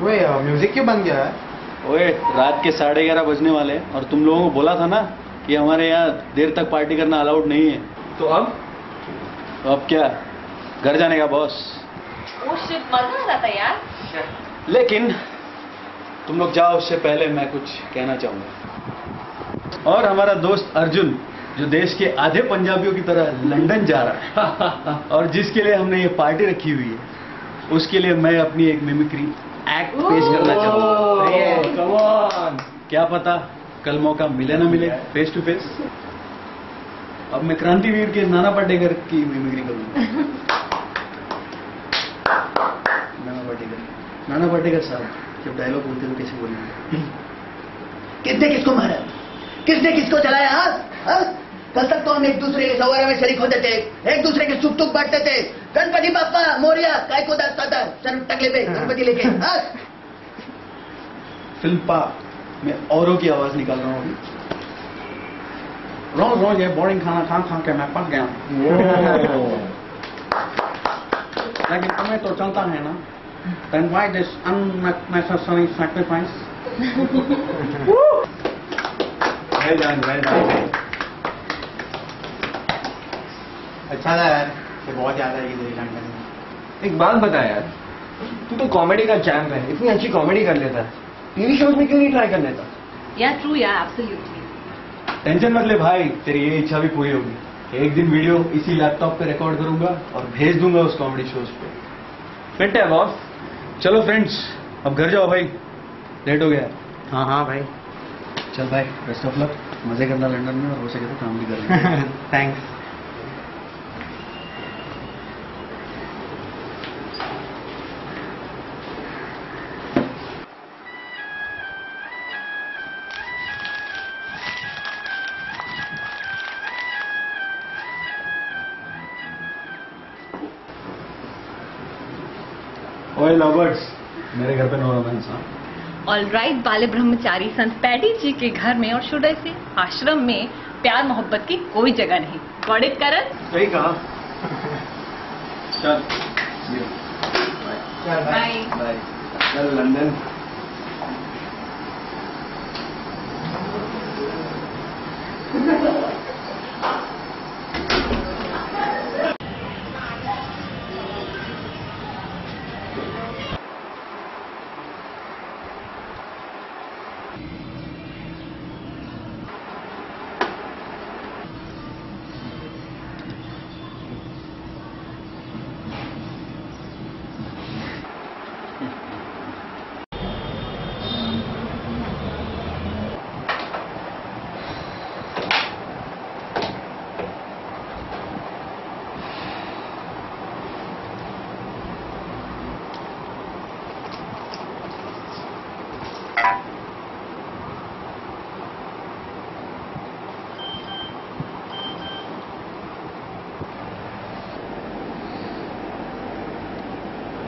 वे music क्यों बन गया है? ओए रात के साढ़े ग्यारह बजने वाले हैं और तुम लोगों को बोला था ना कि हमारे यहाँ देर तक पार्टी करना अलाउड नहीं है। तो अब? तो अब क्या? घर जाने का बॉस मज़ा आ रहा था यार। लेकिन तुम लोग जाओ उससे पहले मैं कुछ कहना चाहूँगा। और हमारा दोस्त अर्जुन जो देश के आधे पंजाबियों की तरह लंदन जा रहा है। और जिसके लिए हमने ये पार्टी रखी हुई है उसके लिए मैं अपनी एक मिमिक्री एक्ट पेश करना चाहूँगा। ऑन क्या पता कल मौका मिले ना मिले फेस टू फेस अब मैं क्रांतिवीर के नाना पाटेकर की मिमिक्री करूँगा। नाना पाटेकर। नाना पाटेकर साहब जब डायलॉग बोलते तो कैसे बोलेंगे? किसने किसको मारा? किसने किसको चलाया हाथ हाँ? कल तक तो हम एक दूसरे के सवारा में शरीक होते थे एक दूसरे के सुख दुख बांटते थे। गणपति बापा मोरिया काय को दास्ता था सर टकले पे गणपति लेके हाँ? फ़िल्म पा मैं औरों की आवाज़ निकाल रहा हूँ अभी। रोज रोज ये बोरिंग खाना खा खा के मैं पक गया लेकिन तुम्हें तो चलता है ना। Then why this unnecessary sacrifice? Well done well done. अच्छा था यार ये बहुत याद आएगी इधर लंदन में एक बात बता यार तू तो कॉमेडी का चैंप है इतनी अच्छी कॉमेडी कर लेता। है टीवी शोज़ में क्यों नहीं ट्राई कर लेता? या ट्रू या एब्सोल्युटली टेंशन मत ले भाई तेरी ये इच्छा भी पूरी होगी। एक दिन वीडियो इसी लैपटॉप पे रिकॉर्ड करूँगा और भेज दूँगा उस कॉमेडी शोज़ पे। फिट है बॉस चलो फ्रेंड्स अब घर जाओ भाई। लेट हो गया। हाँ हाँ भाई। चल भाई बेस्ट ऑफ़ लक मज़े करना लंदन में और हो सके तो काम भी कर लेना थैंक्स ओए लवर्स मेरे घर पे नो रोमांस हाँ ऑल राइट बाले ब्रह्मचारी संत पैडी जी के घर में और शुड से आश्रम में प्यार मोहब्बत की कोई जगह नहीं। गॉट इट करण सही कहा। चल बाय बाय चल लंदन।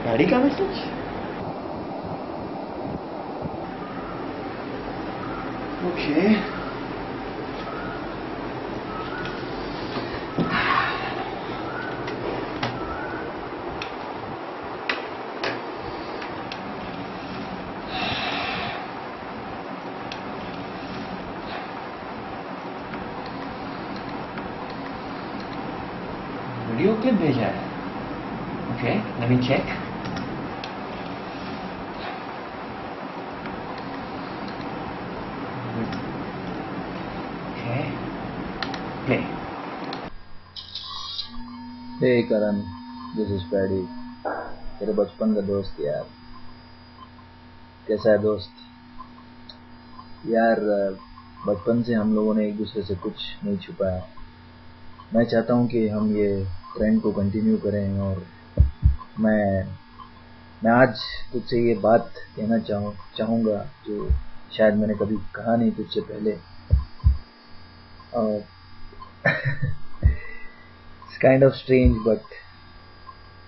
डैडी का मैसेज ओके वीडियो क्लिप भेजा है okay let me check hey Karan this is Paddy तेरे बचपन का दोस्त यार। कैसा है दोस्त? यार, बचपन से हम लोगों ने एक दूसरे से कुछ नहीं छुपाया मैं चाहता हूँ कि हम ये ट्रेंड को कंटिन्यू करें और मैं मैं आज तुझसे ये बात कहना चाहूँ, चाहूँगा, जो शायद मैंने कभी कहा नहीं तुझसे पहले। और it's kind of strange but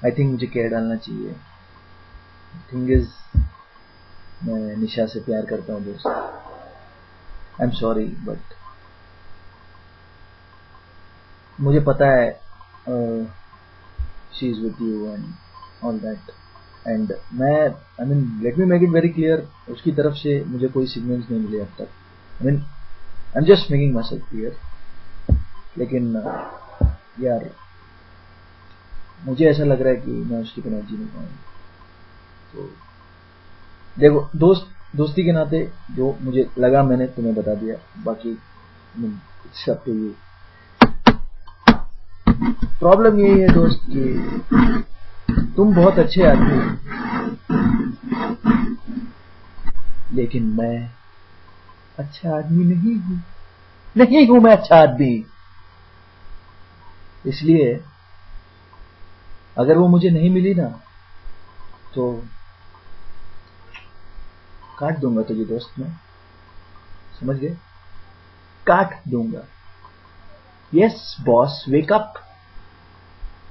I think मुझे कह डालना चाहिए। थिंग इज़ मैं निशा से प्यार करता हूँ दोस्त। आई एम सॉरी बट मुझे पता है she is with you and all that and मैं I mean let me make it very clear उसकी तरफ़ से मुझे कोई सिग्नल्स नहीं मिले अब तक। I mean I am just making myself clear लेकिन uh, यार, मुझे ऐसा लग रहा है कि मैं उसकी जी नहीं पाऊँगा। तो देखो, दोस्त, दोस्ती के नाते जो मुझे लगा मैंने तुम्हें बता दिया, बाकी सब तो ये प्रॉब्लम यही है दोस्त कि तुम बहुत अच्छे आदमी हो। लेकिन मैं अच्छा आदमी नहीं हूँ। नहीं हूँ मैं अच्छा आदमी। इसलिए अगर वो मुझे नहीं मिली ना तो काट दूँगा तुझे दोस्त मैं। समझ गए? काट दूँगा। यस बॉस वेक अप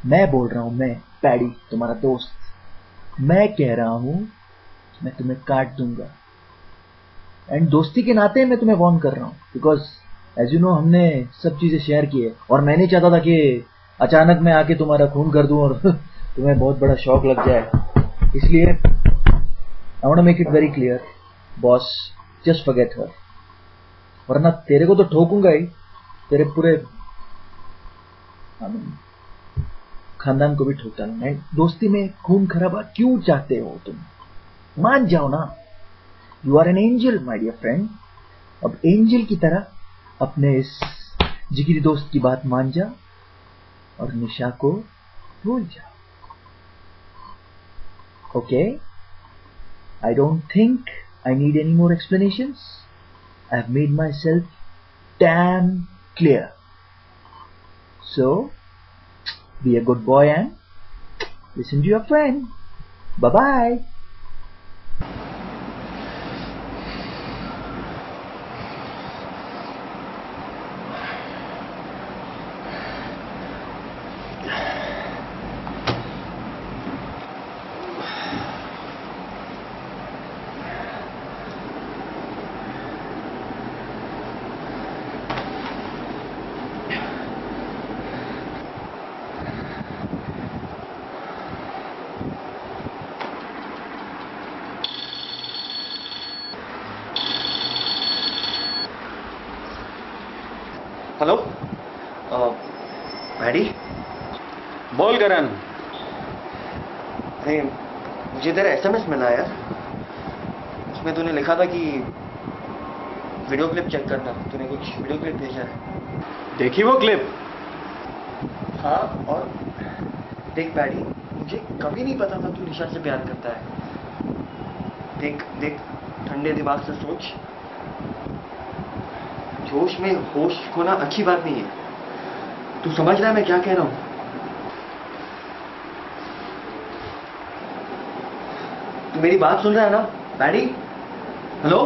मैं बोल रहा हूँ, मैं, पैडी, तुम्हारा दोस्त। मैं कह रहा हूँ, मैं तुम्हें काट दूँगा। एंड दोस्ती के नाते मैं तुम्हें वॉर्न कर रहा हूँ बिकॉज़ एज यू नो हमने सब चीज़ें शेयर की है। और मैं नहीं चाहता था कि अचानक मैं आके तुम्हारा खून कर दूँ और तुम्हें बहुत बड़ा शौक लग जाए। इसलिए I want make it very clear boss just forget her वरना तेरे को तो ठोकूँगा ही, तेरे पूरे खानदान को भी ठोक डालूँगा दोस्ती में खून खराबा क्यों चाहते हो तुम? मान जाओ ना। You are an angel my dear friend अब एंजल की तरह अपने इस जिगरी दोस्त की बात मान जा और निशा को भूल जा okay I don't think I need any more explanations I have made myself damn clear so be a good boy and listen to your friend. Bye bye. Hello Maddy बोल करण अरे मुझे तेरा एसएमएस मिला यार। उसमें तूने लिखा था कि वीडियो क्लिप चेक करना तूने कुछ वीडियो क्लिप भेजा है। देखी वो क्लिप हाँ और देख पैडी मुझे कभी नहीं पता था तू निशा से प्यार करता है। देख देख ठंडे दिमाग से सोच। जोश में होश खोना अच्छी बात नहीं है। तू समझ रहा है मैं क्या कह रहा हूँ? तू मेरी बात सुन रहा है ना डैडी हेलो